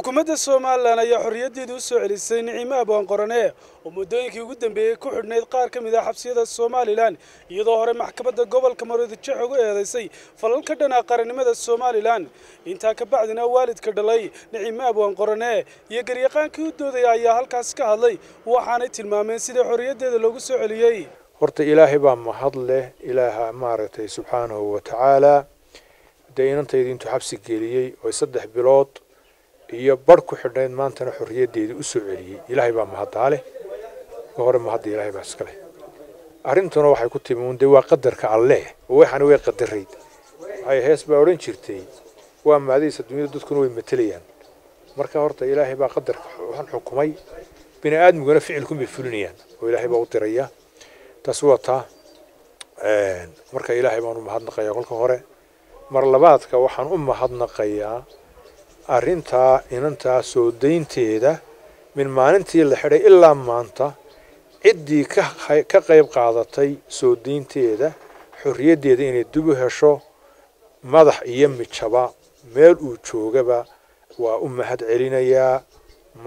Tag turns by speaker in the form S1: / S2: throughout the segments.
S1: xukuumadda somalilan ayaa xorriyaddeeda u soo celisay nicimo abwaan qorane oo muddooyinkii ugu dambeeyey ku xidhnayd qaar ka mid ah xabsiyada somalilan iyadoo hore maxkamadda gobolka maroodijeex ugu eedaysay falal ka dhanaa qarannimada somalilan intaa ka bacdina waalidka dhalay nicimo abwaan qorane iyo garyaqaankii u doodaya ayaa halkaas ka hadlay waxaanay tilmaameen sidai xorriyaddeeda loogu soo celiyey
S2: horta ilaahay baa mahad leh ilaaha maaragtay subxaanahu wa tacaalaa dee inantayda intuu xabsi geliyey oo saddex bilood iyo barh ku xidhnayd maantana xorriyaddeedii u soo celiyey ilaahay baa mahaddaa leh ka hore mahadda ilaahay baa iska leh arrintuna waxay ku timi un dee waa qadarka alleh oo waxaana way qadarayd waxay hees baa odhan jirtay waa maadaysa dunyada dadkuna way matelayaan marka horta ilaahay baa qadarka waxaan xukumay bini aadmiguna ficilkun bay fulinayaan oo ilaahay baa u diraya taasi waa taa marka ilaahay baan u mahadnaqayaa kolka hore mar labaadka waxaan u mahadnaqayaa arrintaa inantaa soo daynteeda min maalintii la xidhay ilaa maanta ciddii ka qayb qaadatay soo daynteeda xorriyaddeeda inay dib u hesho madax iyo mijaba meel uu joogaba waa u mahad celinayaa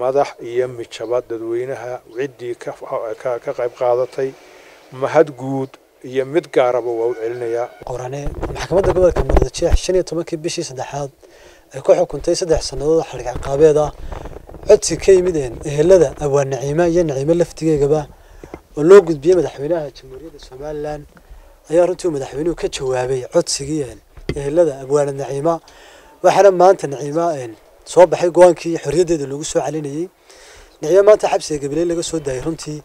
S2: madax iyo mijaba dadweynaha ciddii ka qayb qaadatay mahad guud iyo mid gaaraba waa u celinayaa
S3: qorane maxkamadda gobolka muqdisho shan iyo tobankii bishii saddexaad كحكمتي سدح سنوات حرق عقابي ذا عدسي كي مدين هلا ذا أبو النعيمة ين نعيمة لفتي جبا ولوجد بيا مدحونها تمريد الشمال لأن غيرتو مدحونه كتشوابي عدسي جين هلا ذا أبو النعيمة وحرم ما أنت نعيمة إن صوب حي جوان كي حريدة دلوقس علني نعيمة ما تحبسي قبل اللي قصوا دايرنتي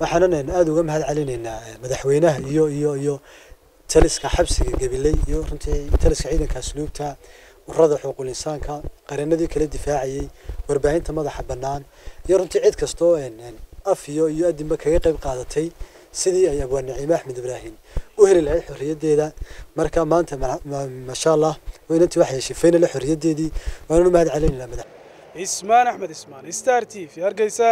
S3: وحنا إن أدو جمها علينا إن مدحونها urada xuquuqul insaanka qareenadii kala difaacayey warbaahinta madaxa bannaan iyo runtii cid kastoo af iyo iyo adinba kaga qayb qaadatay sidii ay abwaan naciime axmed ibraahim. U heli lahayd xorriyaddeeda. Marka maanta maasha allah inantii waxay shifeynale xorriyaddeedii waananu mahad celinaynaa madax.
S1: Ismaan axmed ismaan star t v hargeysa